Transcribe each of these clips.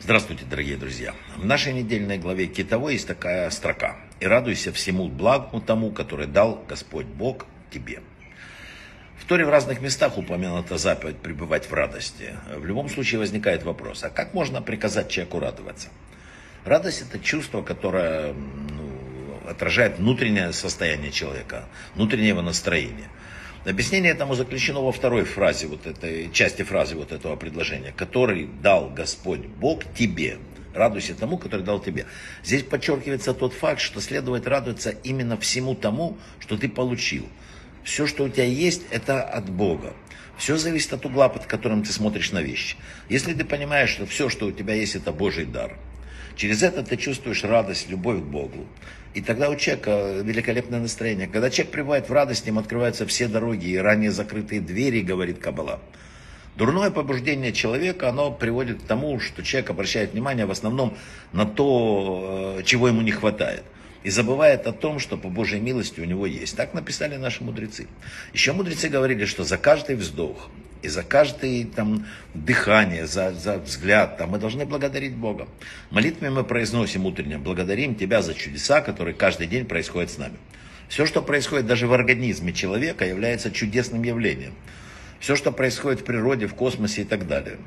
Здравствуйте, дорогие друзья. В нашей недельной главе Китовой есть такая строка. «И радуйся всему благу тому, который дал Господь Бог тебе». В Торе в разных местах упомянута заповедь пребывать в радости. В любом случае возникает вопрос, а как можно приказать человеку радоваться? Радость – это чувство, которое ну, отражает внутреннее состояние человека, внутреннее его настроение. Объяснение этому заключено во второй фразе, вот этой, части фразы вот этого предложения, который дал Господь Бог тебе. Радуйся тому, который дал тебе. Здесь подчеркивается тот факт, что следует радоваться именно всему тому, что ты получил. Все, что у тебя есть, это от Бога. Все зависит от угла, под которым ты смотришь на вещи. Если ты понимаешь, что все, что у тебя есть, это Божий дар, через это ты чувствуешь радость, любовь к Богу. И тогда у человека великолепное настроение. Когда человек пребывает в радости, ему открываются все дороги и ранее закрытые двери, говорит Кабала. Дурное побуждение человека, оно приводит к тому, что человек обращает внимание в основном на то, э, чего ему не хватает. И забывает о том, что по Божьей милости у него есть. Так написали наши мудрецы. Еще мудрецы говорили, что за каждый вздох, и за каждое там, дыхание, за, за взгляд, там, мы должны благодарить Бога. Молитвами мы произносим утренним, благодарим Тебя за чудеса, которые каждый день происходят с нами. Все, что происходит даже в организме человека, является чудесным явлением. Все, что происходит в природе, в космосе и так далее.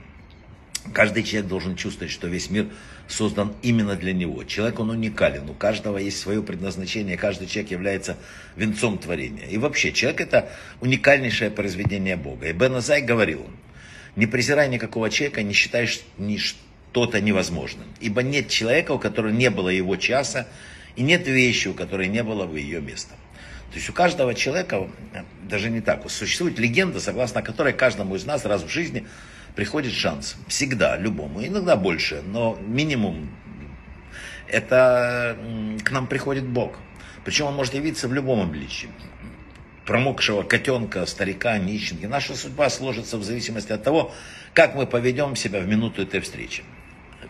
Каждый человек должен чувствовать, что весь мир создан именно для него. Человек, он уникален, у каждого есть свое предназначение, каждый человек является венцом творения. И вообще, человек это уникальнейшее произведение Бога. И Бен Азай говорил, не презирай никакого человека, не считай ни что-то невозможным. Ибо нет человека, у которого не было его часа, и нет вещи, у которой не было бы ее места. То есть у каждого человека, даже не так, существует легенда, согласно которой каждому из нас раз в жизни приходит шанс. Всегда, любому. Иногда больше, но минимум это к нам приходит Бог. Причем он может явиться в любом обличии. Промокшего котенка, старика, нищенки. Наша судьба сложится в зависимости от того, как мы поведем себя в минуту этой встречи.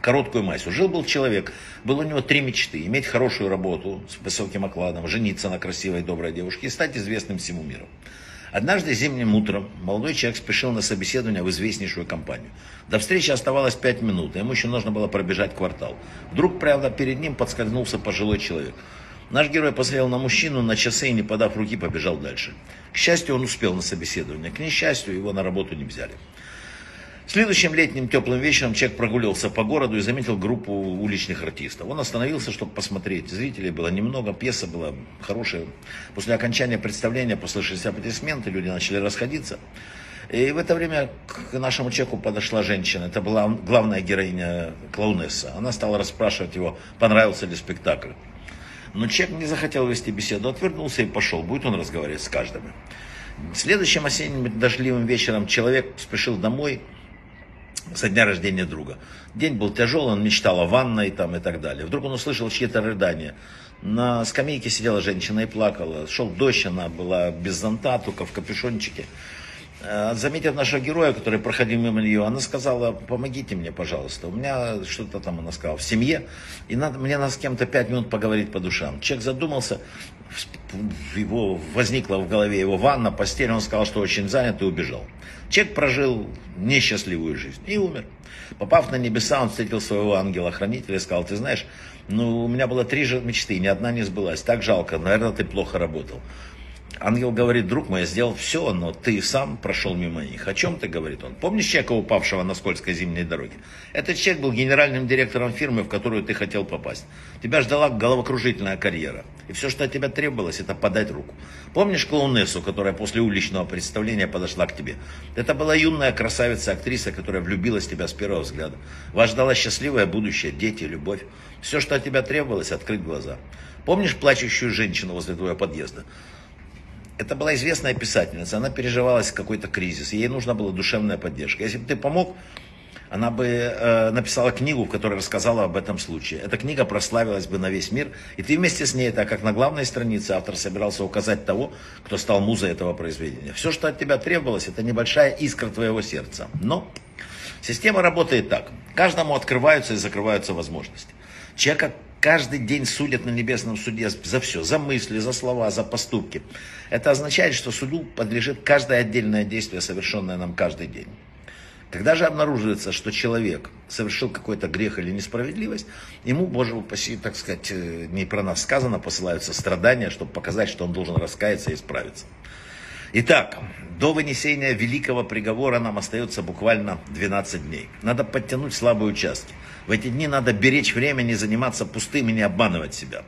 Короткую массу. Жил-был человек, было у него три мечты. Иметь хорошую работу с высоким окладом, жениться на красивой, доброй девушке и стать известным всему миру. Однажды зимним утром молодой человек спешил на собеседование в известнейшую компанию. До встречи оставалось пять минут, ему еще нужно было пробежать квартал. Вдруг, правда, перед ним подскользнулся пожилой человек. Наш герой посмотрел на мужчину, на часы и, не подав руки, побежал дальше. К счастью, он успел на собеседование. К несчастью, его на работу не взяли. Следующим летним теплым вечером человек прогулился по городу и заметил группу уличных артистов. Он остановился, чтобы посмотреть. Зрителей было немного, пьеса была хорошая. После окончания представления послышались аплодисменты, люди начали расходиться. И в это время к нашему человеку подошла женщина. Это была главная героиня клоунесса. Она стала расспрашивать его, понравился ли спектакль. Но человек не захотел вести беседу, отвернулся и пошел. Будет он разговаривать с каждым. Следующим осенним дождливым вечером человек спешил домой, со дня рождения друга. День был тяжелый, он мечтал о ванной там, и так далее. Вдруг он услышал чьи-то рыдания. На скамейке сидела женщина и плакала. Шел дождь, она была без зонта, только в капюшончике. Э, заметив нашего героя, который проходил мимо нее, она сказала, помогите мне, пожалуйста. У меня что-то там, она сказала, в семье, и надо, мне надо с кем-то пять минут поговорить по душам. Человек задумался, его, возникла в голове его ванна, постель, он сказал, что очень занят и убежал. Человек прожил несчастливую жизнь и умер. Попав на небеса, он встретил своего ангела-хранителя и сказал, ты знаешь, ну, у меня было три же мечты, ни одна не сбылась. Так жалко, наверное, ты плохо работал. Ангел говорит, друг мой, я сделал все, но ты сам прошел мимо них. О чем ты, говорит он? Помнишь человека, упавшего на скользкой зимней дороге? Этот человек был генеральным директором фирмы, в которую ты хотел попасть. Тебя ждала головокружительная карьера. И все, что от тебя требовалось, это подать руку. Помнишь клоунессу, которая после уличного представления подошла к тебе? Это была юная красавица-актриса, которая влюбилась в тебя с первого взгляда. Вас ждала счастливое будущее, дети, любовь. Все, что от тебя требовалось, открыть глаза. Помнишь плачущую женщину возле твоего подъезда? Это была известная писательница, она переживалась какой-то кризис, ей нужна была душевная поддержка. Если бы ты помог, она бы э, написала книгу, в которой рассказала об этом случае. Эта книга прославилась бы на весь мир, и ты вместе с ней, так как на главной странице автор собирался указать того, кто стал музой этого произведения. Все, что от тебя требовалось, это небольшая искра твоего сердца. Но система работает так. Каждому открываются и закрываются возможности. Человека каждый день судят на небесном суде за все, за мысли, за слова, за поступки. Это означает, что суду подлежит каждое отдельное действие, совершенное нам каждый день. Когда же обнаруживается, что человек совершил какой-то грех или несправедливость, ему, Боже упаси, так сказать, э, не про нас сказано, посылаются страдания, чтобы показать, что он должен раскаяться и исправиться. Итак, до вынесения великого приговора нам остается буквально 12 дней. Надо подтянуть слабые участки. В эти дни надо беречь время, не заниматься пустым и не обманывать себя.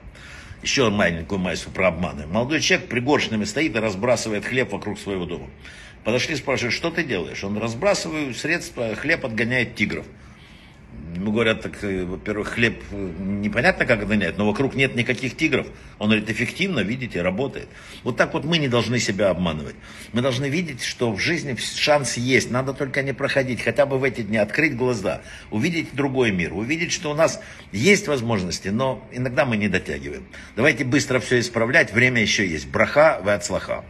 Еще маленькую майсу про обманы. Молодой человек пригоршнями стоит и разбрасывает хлеб вокруг своего дома. Подошли, спрашивают, что ты делаешь? Он разбрасывает средства, хлеб отгоняет тигров. Ему говорят, так, э, во-первых, хлеб э, непонятно как отгоняет, но вокруг нет никаких тигров. Он говорит, эффективно, видите, работает. Вот так вот мы не должны себя обманывать. Мы должны видеть, что в жизни шанс есть, надо только не проходить, хотя бы в эти дни открыть глаза, увидеть другой мир, увидеть, что у нас есть возможности, но иногда мы не дотягиваем. Давайте быстро все исправлять, время еще есть. Браха, вы от слаха.